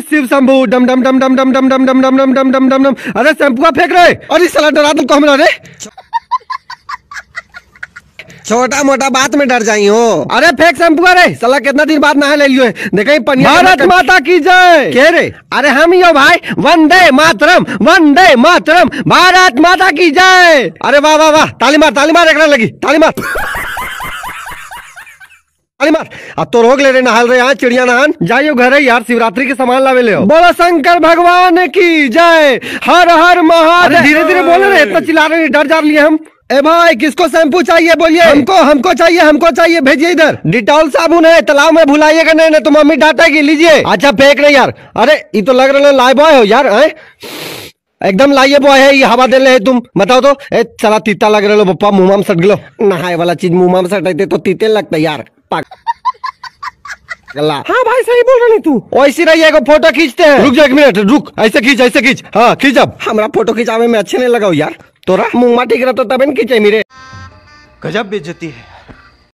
शिव शंभू डम डम डम डम डम डम डम डम डम डम डम डम डम डम अरे शैम्पुआ फेंक रहे अरे साला डरा तुमको हमरा रे छोटा मोटा बात में डर जाई हो अरे फेंक शैम्पुआ रे साला कितना दिन बाद नहा ले लियो है देखा पनिया भारत माता की जय के रे अरे हम ही हो भाई वंदे मातरम वंदे मातरम भारत माता की जय अरे वाह वाह वाह ताली मार ताली मार एकरा लगी ताली मार ताली मार अब तो रोक ले रहे नहाल रहे यहाँ चिड़िया नहान। जाइयो घर है यार शिवरात्रि के सामान लावे ले बोलो शंकर भगवान की जय हर हर महादेव। धीरे धीरे बोले रे इतना चिल्ला रहे डर जा लिए हम। ए भाई किसको शैम्पू चाहिए बोलिए। हमको हमको चाहिए हमको चाहिए भेजिए इधर। डिटॉल साबुन है तालाब में भुलाइएगा नहीं नहीं तो मम्मी डांटेगी लीजिए। अच्छा फेंक रहे यार। अरे ये तो लग रहा है लाइव बॉय हो यार हैं? एकदम लाइए बॉय है ये हवा दे रहे तुम। बताओ तो। ए चला तीता लग रहे हो पप्पा मुँह में सट गलो नहाए वाला चीज़ मुँह में सटते तो तीते लगता यार। गला। हाँ भाई सही बोल रही तू। ऐसी रही एगो फ़ोटो खींचते हैं। रुक जा एक मिनट रुक। ऐसे खींच ऐसे खींच। हाँ खींच अब। हमारा फ़ोटो खिंचावे में अच्छे नहीं लगाओ यार। तोरा मुँह माटी ठीक रहता तब खींचे मेरे। गजब बेचती है।